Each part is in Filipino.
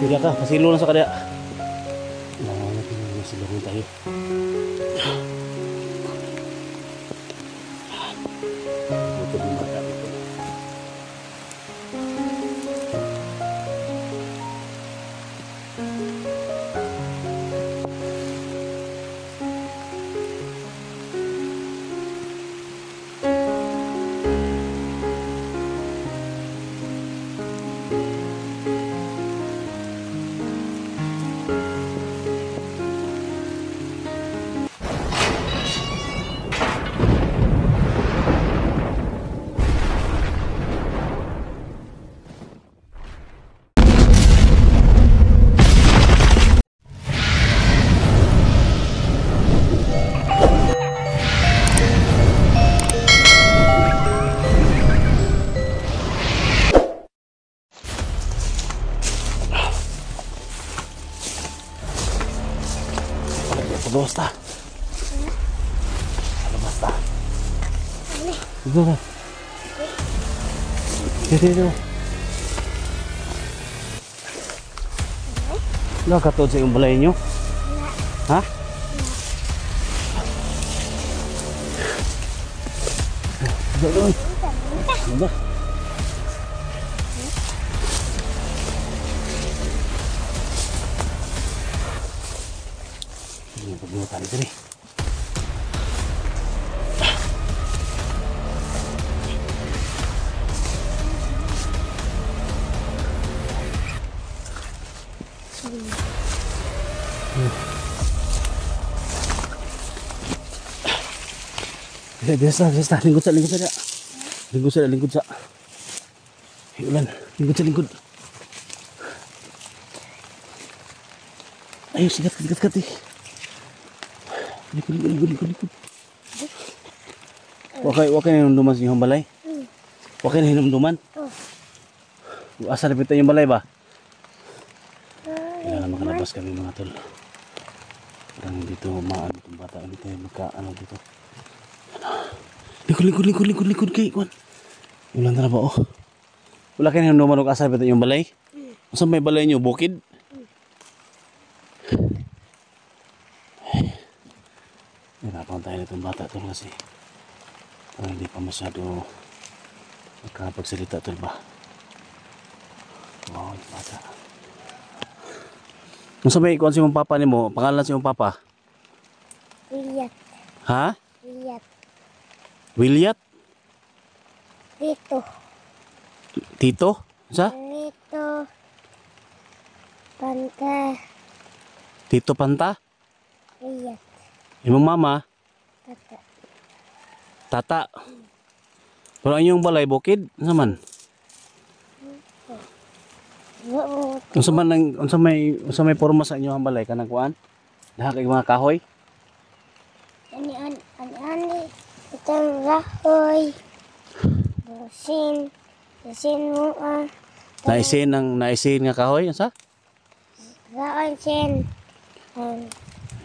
Hindi ka, pasilo na sa kada. Nangangat na masilungan tayo. Dito na. Dito, dito. Nakatod sa iyong balay nyo? Ha? Dito, dito. Dito. Biasa, biasa, biasa. Lingkod sa, lingkod sa. dia. Lingkod sa, lingkod sa. Ulan. Lingkod sa, lingkod. Ayo, sikat, sikat, sikat. eh. Likod, likod, likod, likod. Wakay, wakay na hinumduman sa inyong balay? Wakay na hinumduman? Asa na yung balay ba? Kailangan makalabas kami mga tol. Parang dito maano itong bata. Hindi tayo magka, ano dito. Ano? Likod, likod, likod, likod, likod kay Kwan. Ulan na na ba oh? Wala kayo hinumduman kung asa na yung balay? Saan may balay nyo? Bukid? Hirapan tayo nitong bata tol kasi parang hindi pa masyado makapagsalita tol ba? Wow, yung bata. Kung sa may ikuan si mong papa ni mo, pangalan si mong papa? Lihat, Ha? lihat. Williat? Dito, Tito? Sa? dito. Panta, Tito Panta? lihat. Imong mama? Tata, Tata? Pero inyong balay, bukid? Man? Oo, Unsa man nang unsa may unsa may porma sa inyo ang balay kanang kuan? Laha kay mga kahoy? ani ani ani ani. Itang rahoy. Busin, busin mo ah. Naisin ng naisin nga kahoy unsa? Raon sin. Ang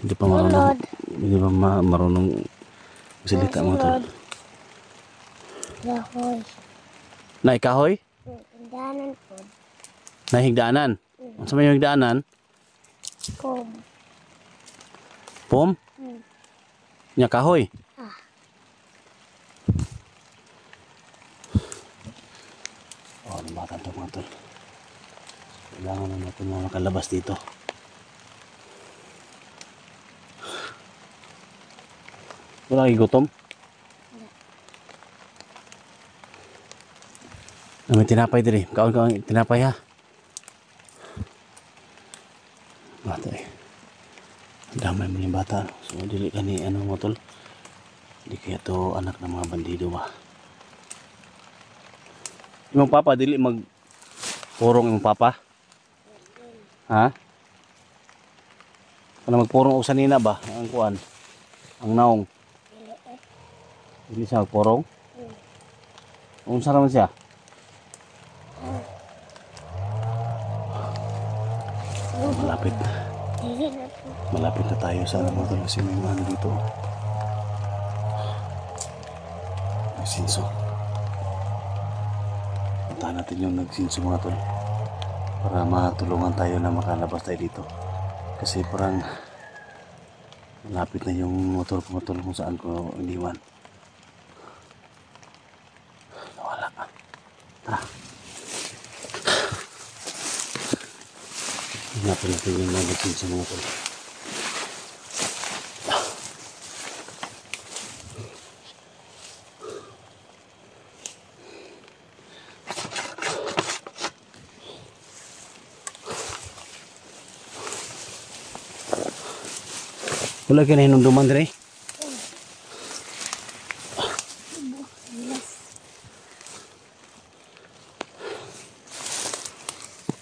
Hindi pa marunong. Hindi pa ma marunong salita mo to. Rahoy. Nay kahoy? Danan Nay higdaanan. Unsa may higdaanan? Kob. Pom? Hmm. Nya kahoy. Ah. Oh, ano bata to mga tol. Kailangan na natin na makalabas dito. Wala kay gutom? Na may tinapay diri. Kaon ka tinapay ha. Bata eh. Damay mo yung bata. So, dili ka ni ano mo tol. Hindi kaya to anak ng mga bandido ba. Imong papa dili mag purong imong papa. Ha? Kana magpurong og sanina ba ang kuan? Ang naong. Dili siya magpurong. Unsa naman siya? Malapit. Na. Malapit na tayo sa tol kasi may ano dito. May sinso. puntahan natin yung nagsinso mga tol. Para matulungan tayo na makalabas tayo dito. Kasi parang malapit na yung motor ko tol kung saan ko iniwan. Hanapin natin yung nagsinso mga tol. Wala ka na hinumduman dire.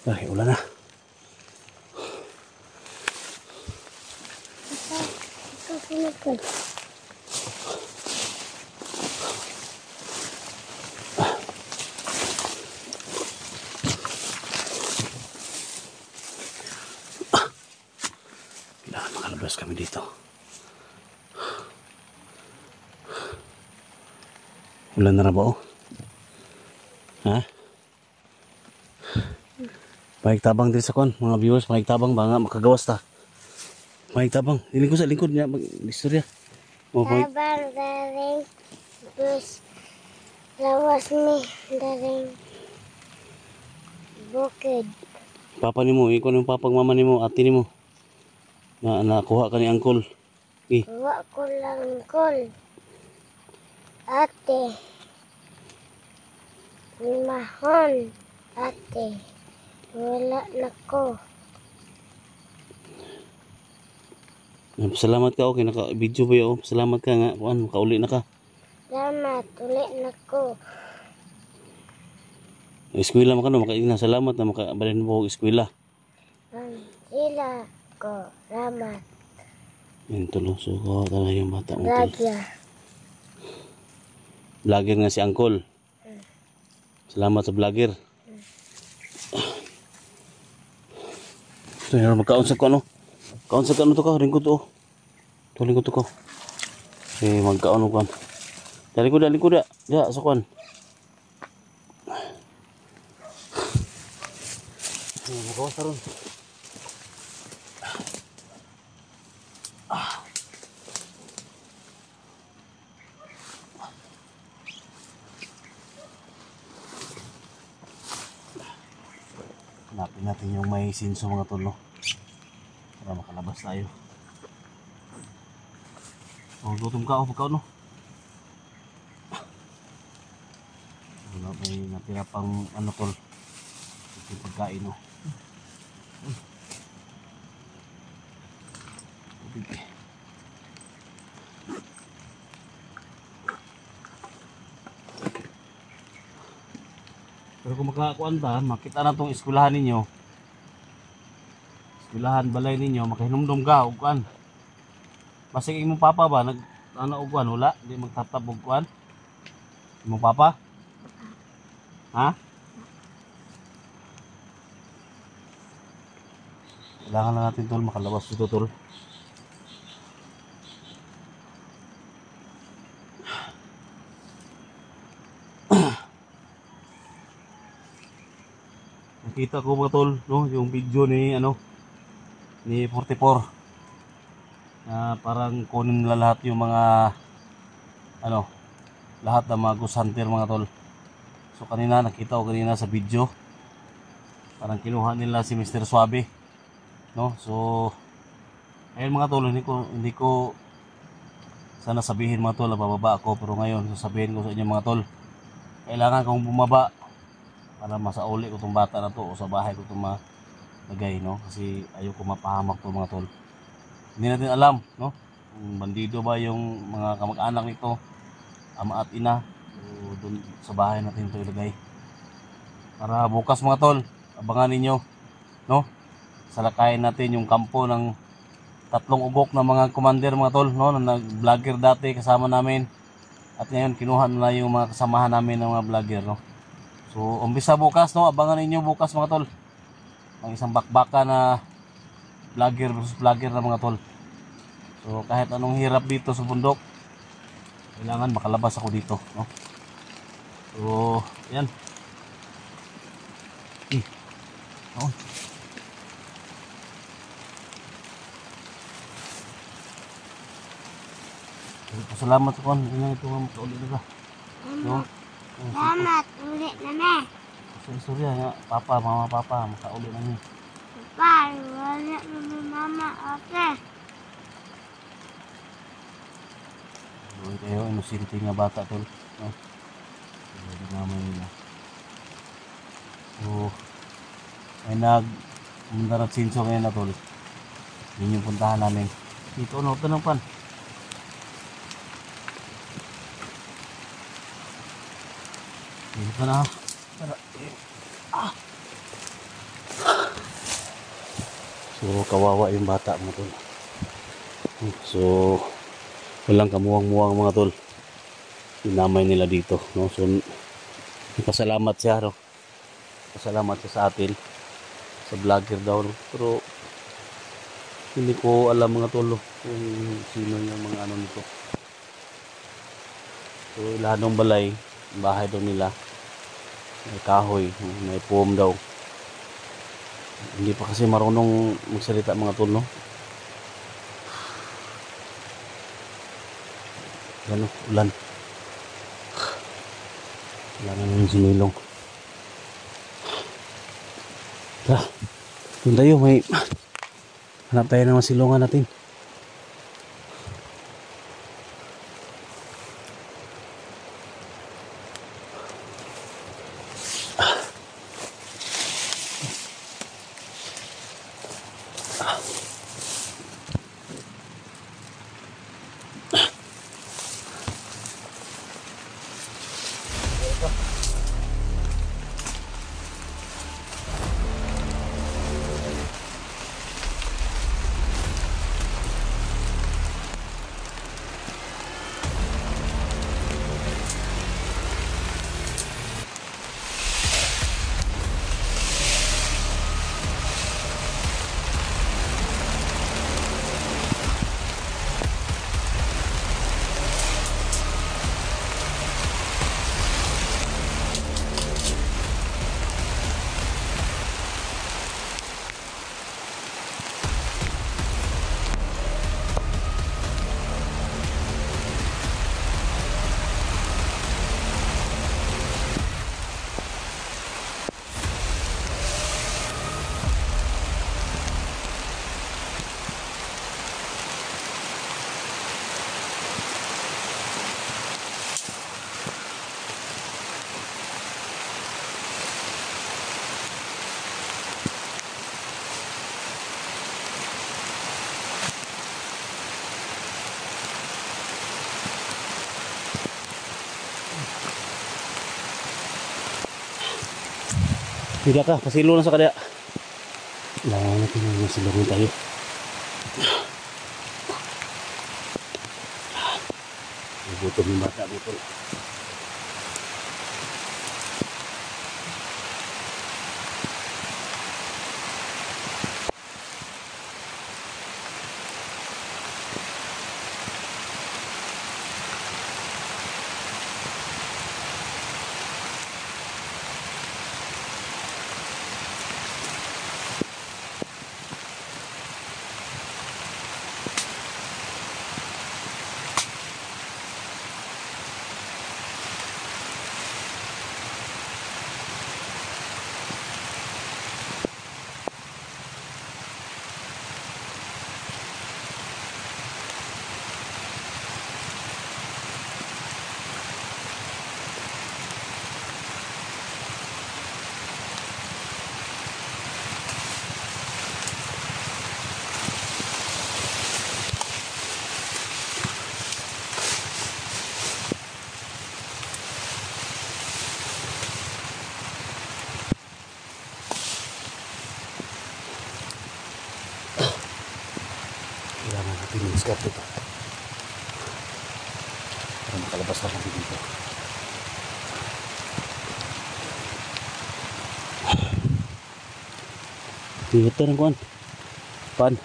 Ay, ulan na. Sinagod. Kailangan makalabas kami dito. Ulan na na ba oh? Ha? Maigtabang din sa kon, mga viewers, maigtabang ba nga makagawas ta. Maigtabang, hiling ko sa lingkod niya, mag-istorya. Oh, Tabang daring bus. Lawas ni daring bukid. papa ni mo, ikaw yung papag mama ni mo, ate ni mo. Na nakuha ka ni uncle. Eh, Wa ko lang kol. Ate. Mahon. Ate. Wala na ko. Salamat ka, okay, naka-video ba yun? Salamat ka nga, kuan, makauli na ka. Salamat. Uli na ko. Eskwela mo ka no, makaina, salamat na makabalin mo. Ang sila ko. Salamat. Yan tulo, so kuha ka na yung bata mo. Lagya. Vlogger nga si Uncle. Salamat sa vlogger. Ito yun, magkaon sa ko ano. Kaon sa ano to ka, ringkod to. oh. To lingkod to ko. Eh, magkaon ko kan. Dari ko da, lingkod da. Ya, sa kuan. Eh, magawas ron. Hanapin natin yung may sinso mga tol? Makalabas tayo. Oh, gutom ka, oh, pagkaon, no? Wala may natira pang ano tol. Ito yung pagkain, no? Tubig, eh. Pero kung makakuan ta, makita na tong eskwelahan ninyo. Eskwelahan balay ninyo, makahinumdum ka og kuan. Basig imong papa ba nag ano og kuan wala, di magtatab og kuan. Imong papa? Ha? Kailangan na natin tol makalabas dito tol. Nakita ko mga tol, no, yung video ni ano ni 44 na parang kunin nila lahat yung mga ano lahat ng mga ghost hunter mga tol. So kanina nakita ko kanina sa video parang kinuha nila si Mr. Suave. No? So ayun mga tol, hindi ko hindi ko sana sabihin mga tol bababa ako pero ngayon sasabihin ko sa inyo mga tol kailangan kong bumaba para masauli ko tong bata na to o sa bahay ko itong malagay no? Kasi ayoko mapahamak to mga tol. Hindi natin alam no? Kung bandido ba yung mga kamag-anak nito ama at ina so dun sa bahay natin to ilagay. Para bukas mga tol abangan ninyo no? Salakayin natin yung kampo ng tatlong ugok na mga commander mga tol no? Na nag-vlogger dati kasama namin. At ngayon kinuha nila yung mga kasamahan namin ng mga vlogger no? So, umpisa bukas, no? Abangan ninyo bukas, mga tol. Ang isang bakbaka na vlogger versus vlogger na mga tol. So, kahit anong hirap dito sa bundok, kailangan makalabas ako dito, no? So, yan. Eh. Oo. Salamat ko. Ina ito nga makauli na ka. Salamat, ulit na na. Istorya nga, papa, mama, papa, makauli na niya. Pa, wala na ni mama, okay. Doon kayo, inusinti nga bata tol. No? Hindi naman nila. So, ay nag Mundarat Sinso ngayon na tol. Yun yung puntahan namin. Dito, no, ito ng pan. Dito na. Tara. Ah. So, kawawa yung bata mo tol. So, walang kamuwang-muwang mga tol. Dinamay nila dito. No? So, pasalamat siya. No? Pasalamat siya sa atin. Sa vlogger daw. No? Pero, hindi ko alam mga tol no? kung sino yung mga ano nito. So, lahat ng balay, bahay daw nila. May kahoy, may foam daw. Hindi pa kasi marunong magsalita mga tol, no? Ano, ulan. Wala na naman si Milong. Tara, doon tayo. May... Hanap tayo ng masilungan natin. Hila ka, pasilo na sa kada. Kailangan natin ng masilungan tayo. Gutom yung bata. Skirt dito. Para makalabas na kami dito. Dito ng kuan. Pan.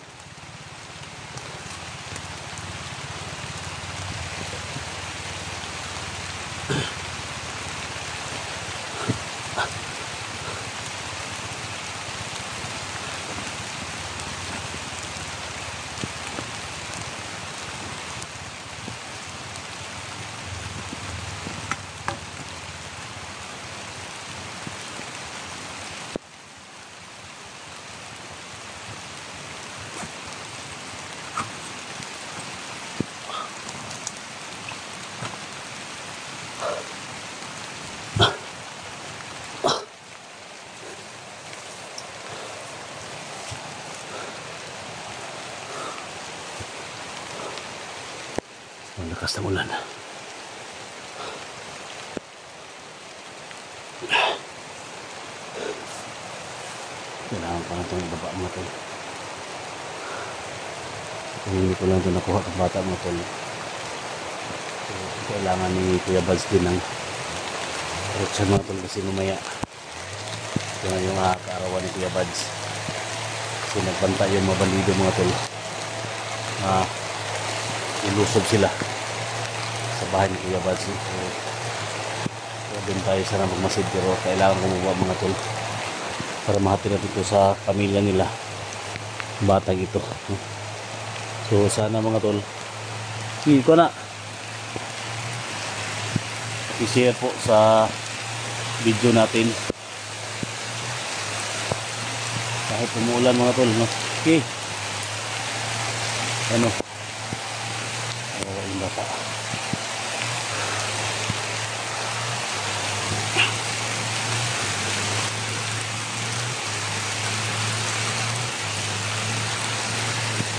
Lakas ng ulan. Kailangan pa na itong ibaba mga tol. Hindi ko lang ito nakuha ng bata mga tol. So, kailangan ni Kuya Buds din ng correction mga tol kasi mamaya ito na yung kaarawan ni Kuya Buds. Kasi nagbantay yung mga bandido mga tol. Ah, ilusob sila sa bahay ni Kuya Buds. So, kaya din tayo sana magmasid pero kailangan kumuha mga tol para mahatid natin ito sa pamilya nila batang ito. So sana mga tol hindi ko na. I-share po sa video natin. Kahit umuulan mga tol no? okay. Ano? Oh, yung bata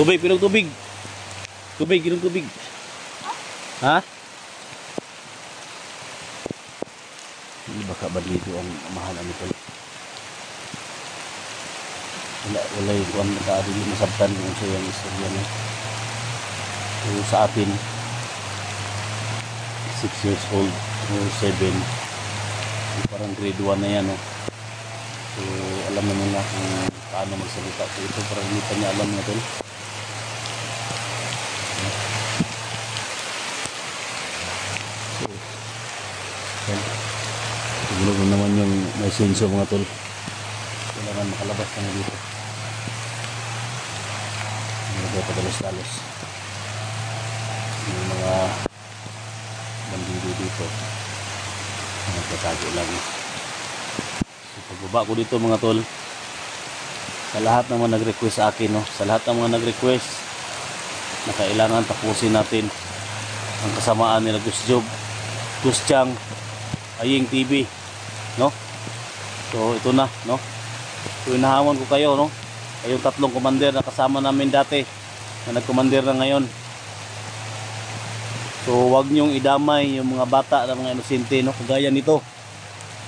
Tubig, pinong tubig. Tubig, pinong tubig. Ha? Hindi baka ba dito ang mahalan nito? Wala, wala yung kuwan na kaadi yung masabtan kung siya yung istorya niya. So, sa atin, 6 years old o 7, parang grade 1 na yan, no? So, alam na kung paano magsalita. So, ito parang hindi pa niya alam na tol. Mo naman yung may senso mga tol. Kailangan makalabas ka na dito. Hindi padalos-dalos. Yung mga bandido dito. Nagtatago lang. So, pagbaba ko dito mga tol, sa lahat ng mga nag-request sa akin, no? sa lahat ng mga nag-request na kailangan tapusin natin ang kasamaan nila Gus Job, Gus Chang, Aying TV, no? So ito na, no? So inahamon ko kayo, no? Kayong tatlong commander na kasama namin dati na nag-commander na ngayon. So wag niyong idamay yung mga bata na mga inosente, no? Kagaya nito.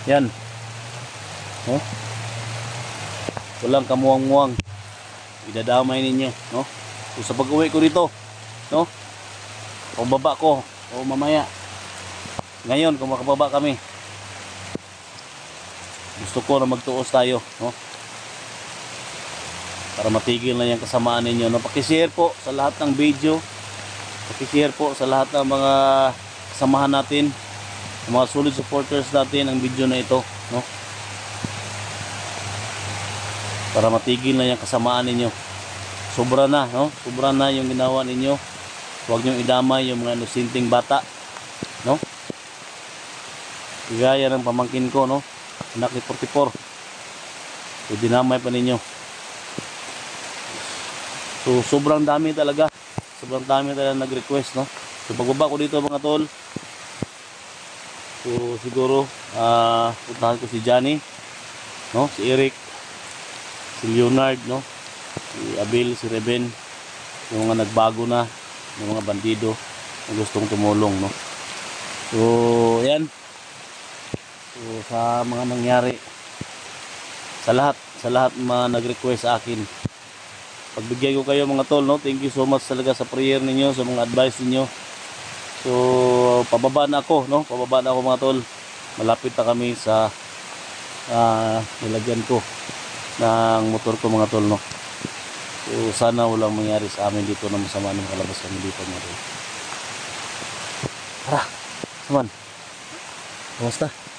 Yan. No? Walang kamuwang-muwang. Idadamay ninyo, no? So sa pag-uwi ko dito, no? Pababa ko o mamaya. Ngayon kung makababa kami. Gusto ko na magtuos tayo, no? Para matigil na yung kasamaan ninyo. No? Paki-share po sa lahat ng video. Paki-share po sa lahat ng mga kasamahan natin. Mga solid supporters natin ang video na ito, no? Para matigil na yung kasamaan ninyo sobra na, no? Sobra na yung ginawa ninyo. Huwag niyong idamay yung mga inosenteng bata, no? Gaya ng pamangkin ko, no? Anak ni 44. So, dinamay pa ninyo. So, sobrang dami talaga. Sobrang dami talaga nag-request, no? So, pagbaba ko dito mga tol, so, siguro, ah, puntahan ko si Johnny, no? Si Eric, si Leonard, no? si Abel, si Reben, yung mga nagbago na, yung mga bandido na gustong tumulong, no? So, yan. So, sa mga nangyari, sa lahat, sa lahat mga nag-request sa akin, pagbigay ko kayo mga tol, no? Thank you so much talaga sa prayer ninyo, sa mga advice ninyo. So, pababa na ako, no? Pababa na ako mga tol. Malapit na kami sa ah, nilagyan ko ng motor ko mga tol, no? So, sana walang mangyari sa amin dito na masama ng kalabas kami dito mga tol. Tara, saman. Kamusta?